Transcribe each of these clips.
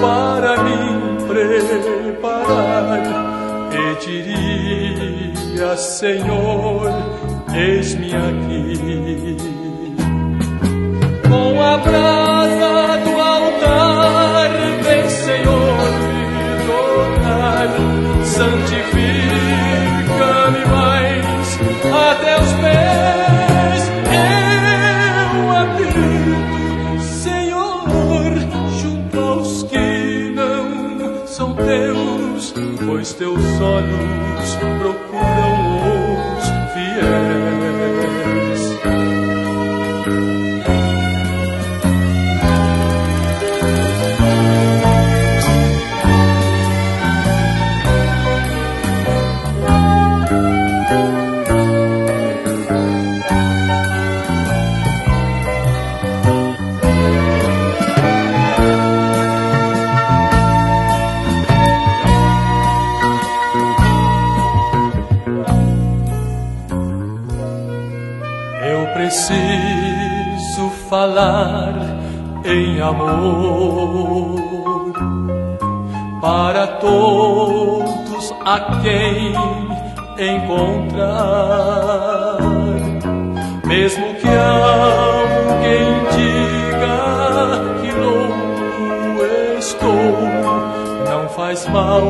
para me preparar. Pediria, Senhor, eis-me aqui. amor para todos a quem encontrar, mesmo que alguém diga que louco estou, não faz mal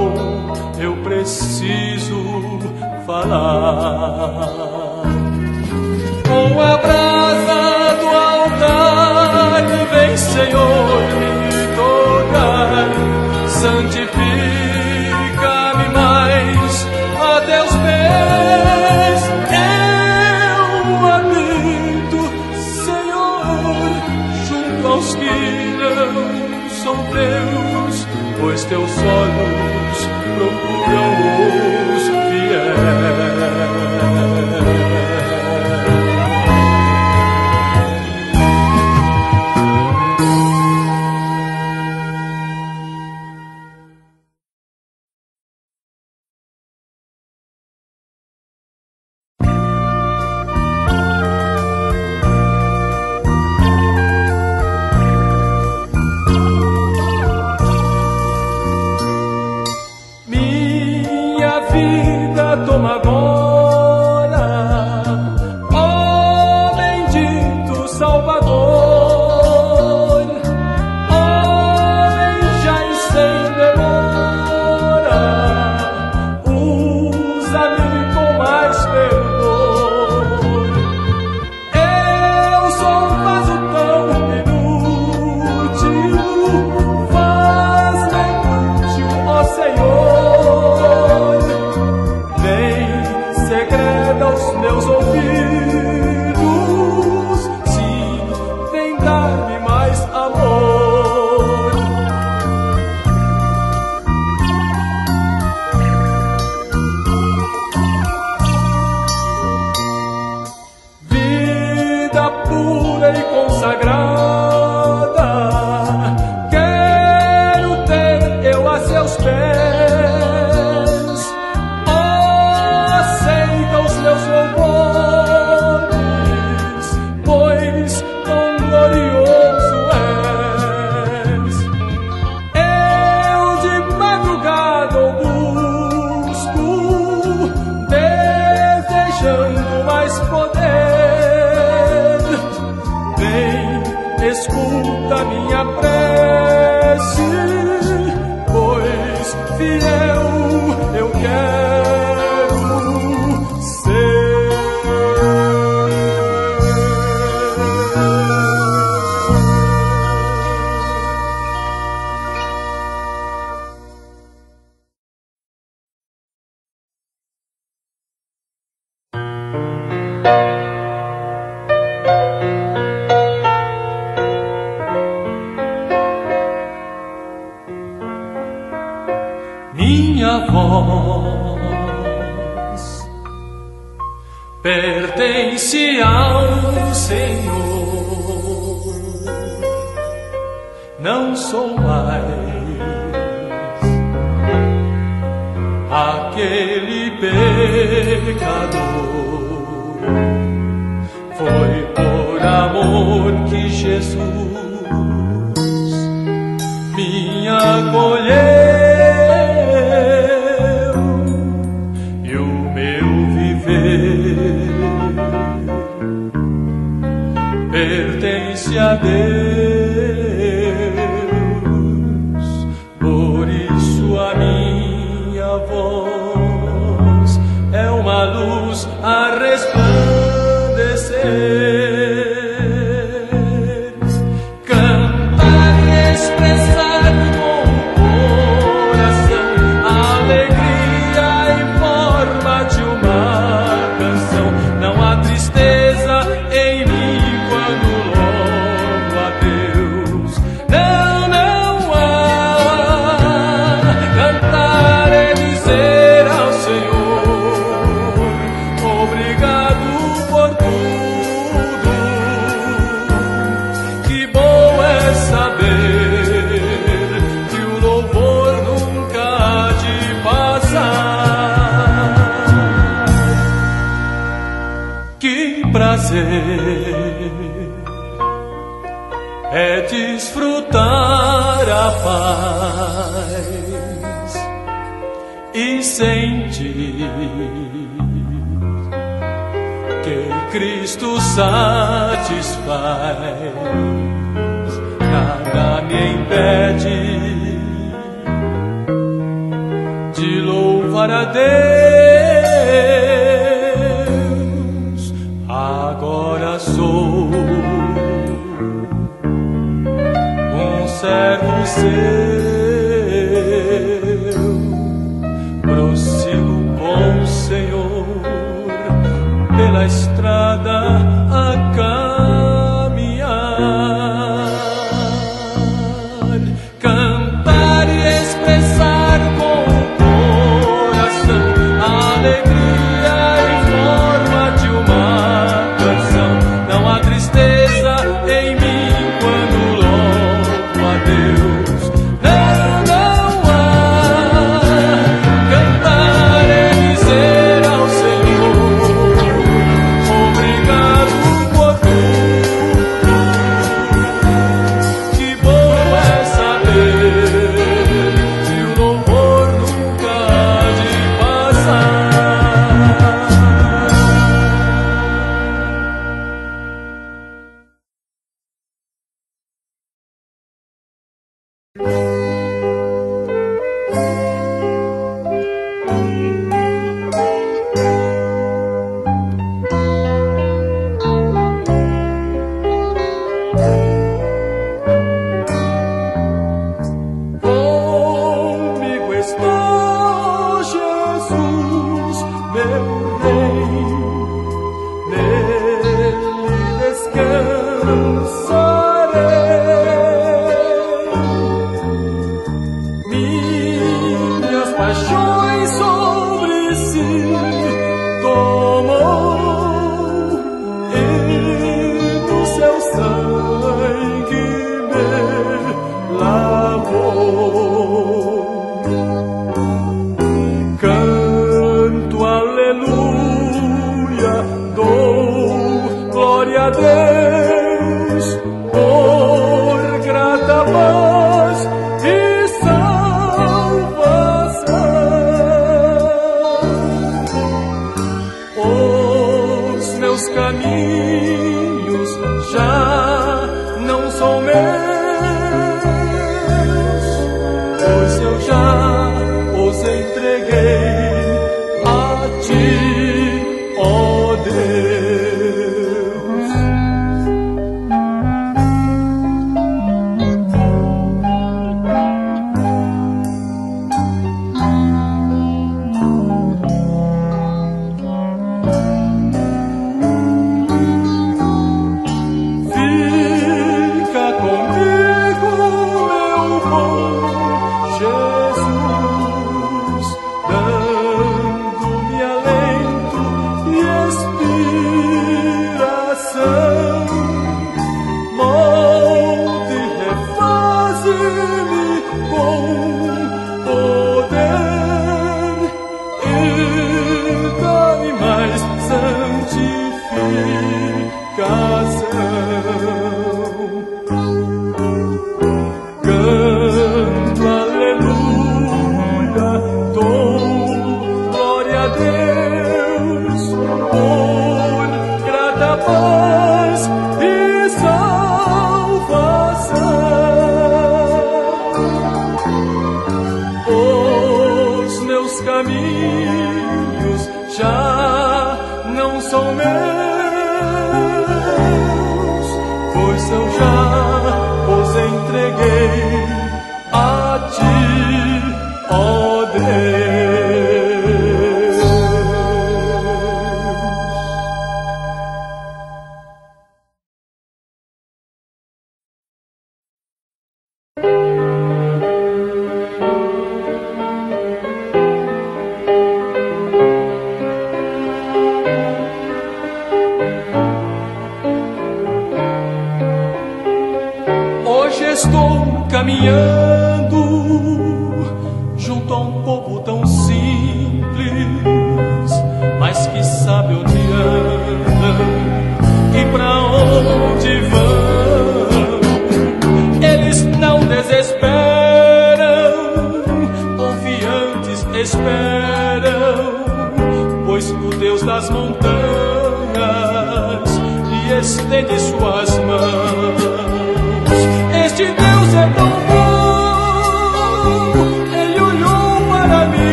poder. Vem, escuta minha prece, pois fiel. aquele pecador. Foi por amor que Jesus me acolheu. satisfaz, nada me impede de louvar a Deus. Agora sou um servo seu, prossigo com o Senhor pelas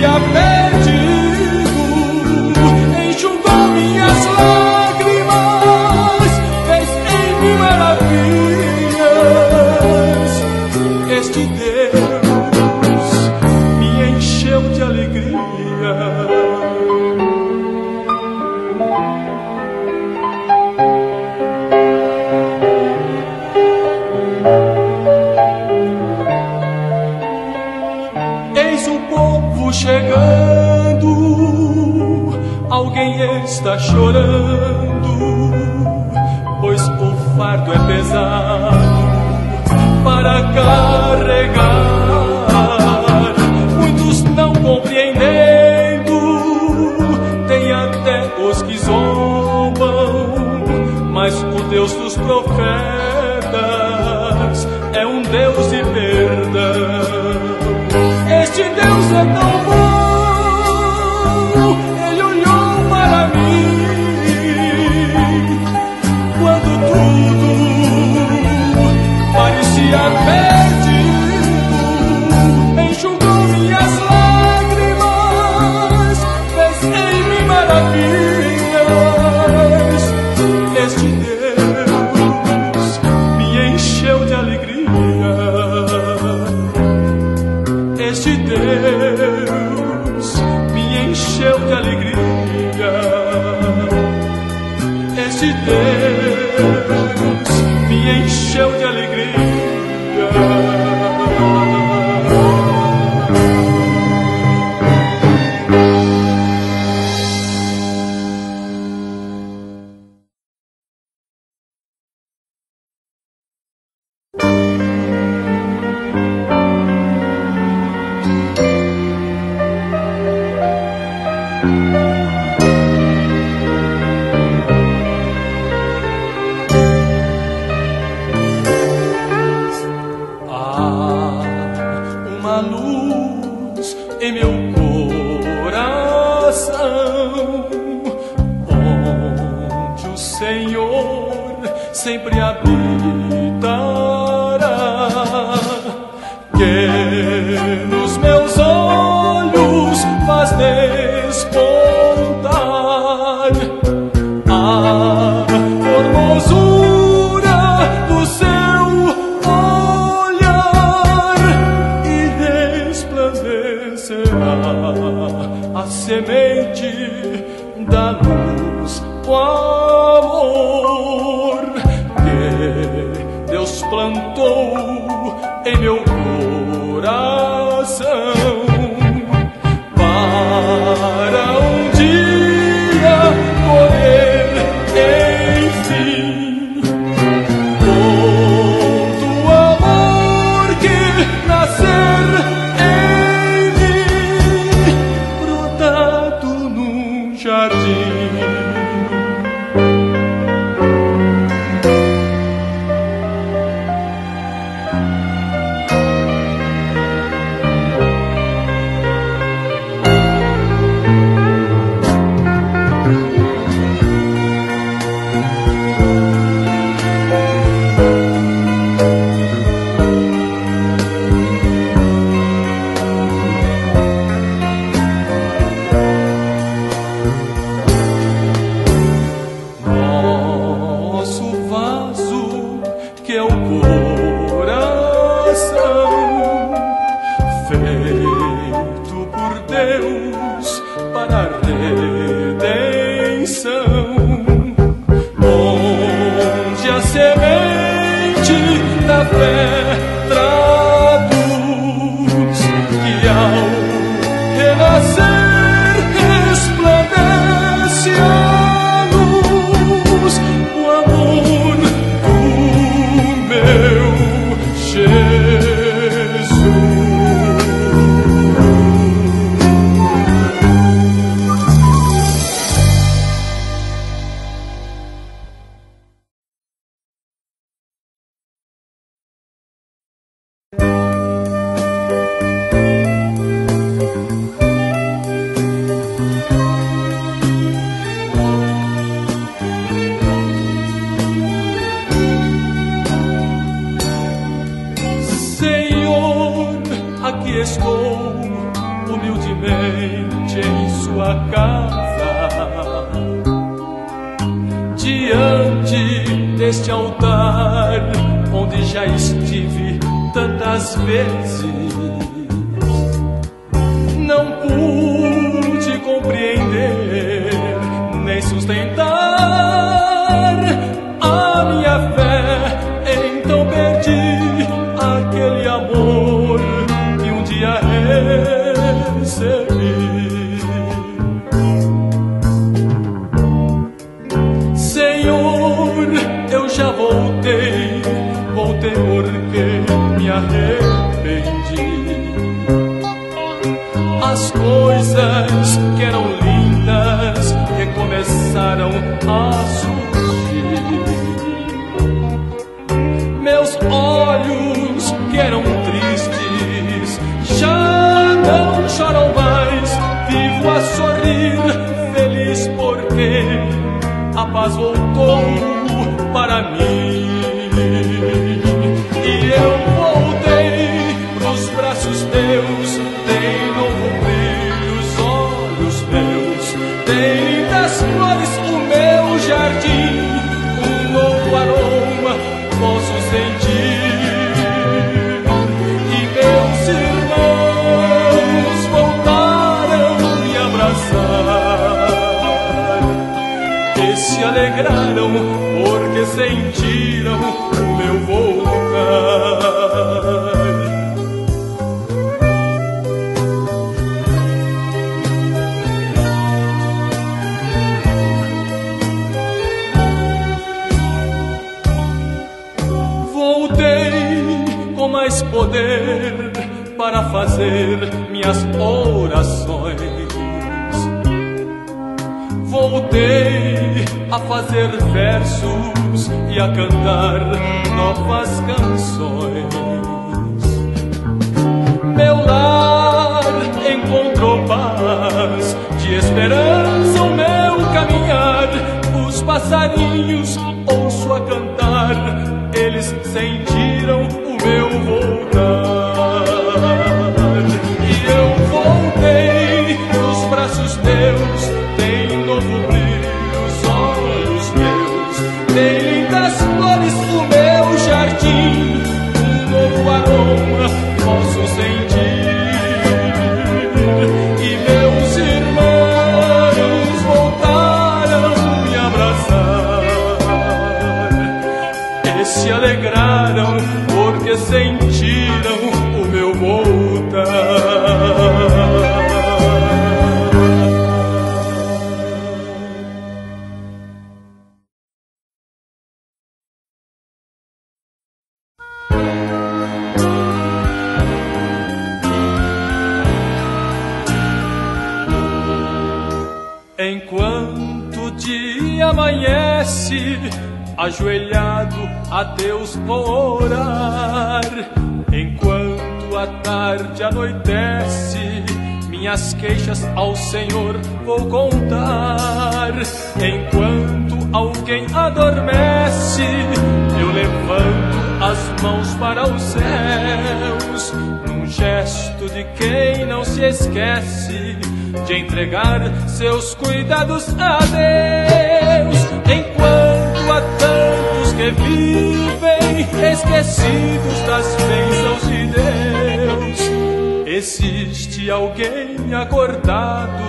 We. Sempre habita. em meu coração para o meu povo. estou humildemente em sua casa. Diante deste altar, onde já estive tantas vezes, não pude arrependi. As coisas que eram lindas recomeçaram a sua. poder para fazer minhas orações. Voltei a fazer versos e a cantar novas canções. Meu lar encontrou paz, de esperança o meu caminhar. Os passarinhos ouço a cantar, eles sentiram voltar. Esquece de entregar seus cuidados a Deus. Enquanto há tantos que vivem esquecidos das bênçãos de Deus, existe alguém acordado,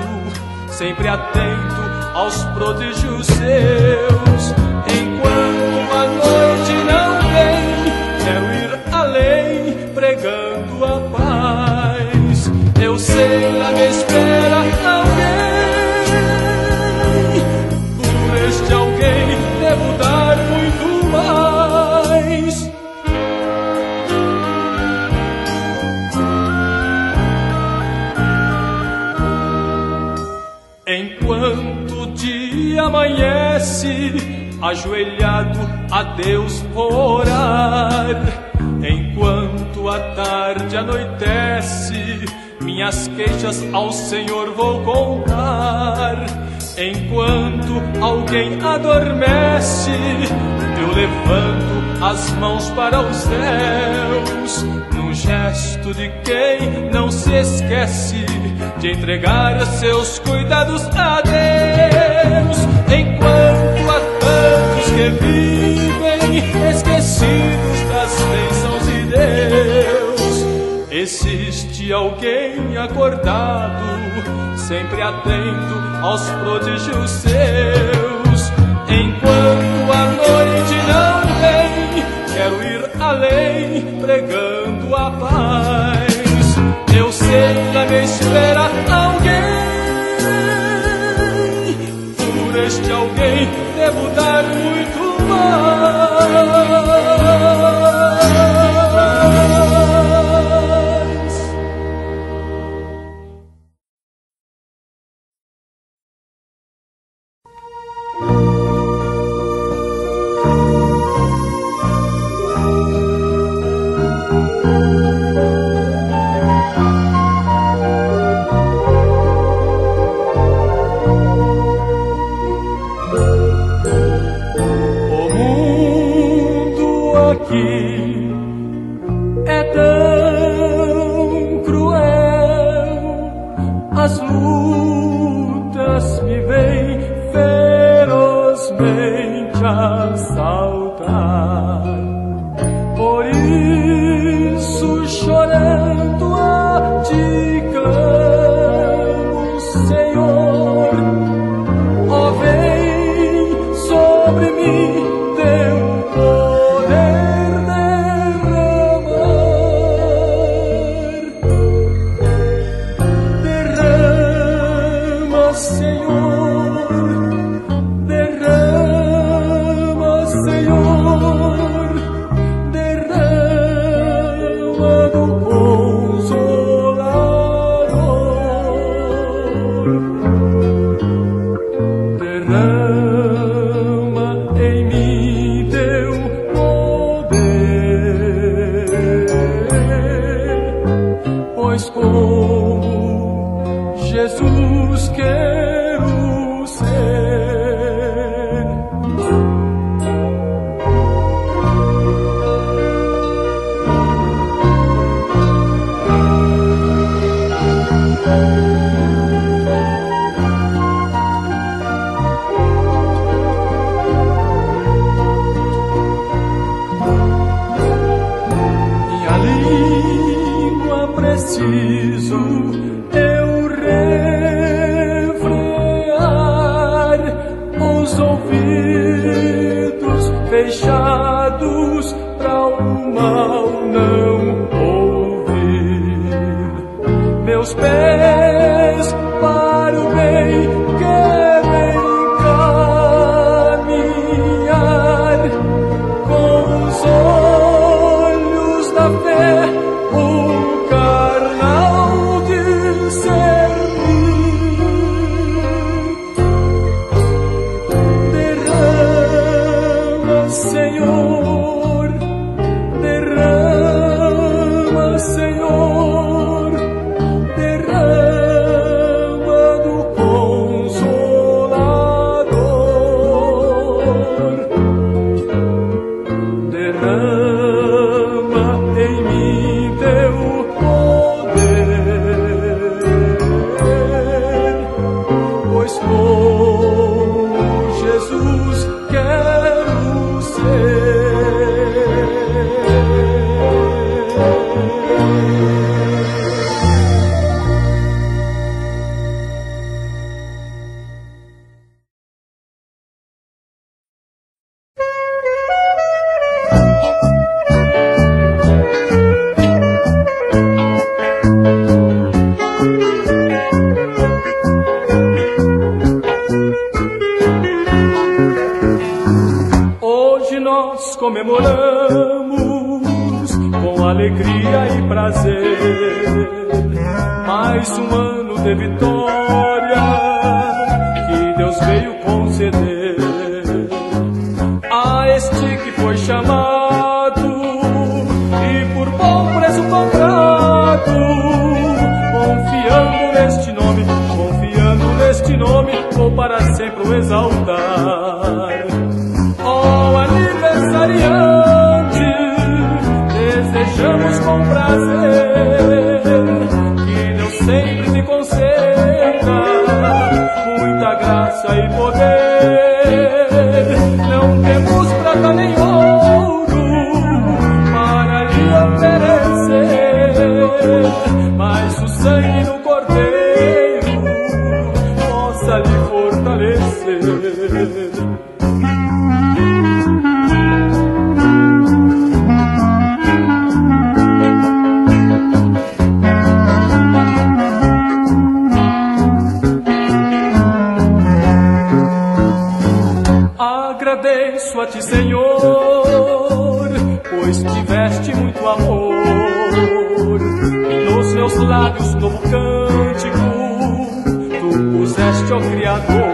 sempre atento aos prodígios seus. Enquanto a noite não ajoelhado a Deus orar. Enquanto a tarde anoitece, minhas queixas ao Senhor vou contar. Enquanto alguém adormece, eu levanto as mãos para os céus, num gesto de quem não se esquece de entregar seus cuidados a Deus. Enquanto há tantos que vivem esquecidos das bênçãos de Deus, existe alguém acordado, sempre atento aos prodígios seus. Enquanto a noite não vem, quero ir além, pregando Hallelujah. Preciso eu refrear os ouvidos olhos novo cântico, tu puseste ao Criador.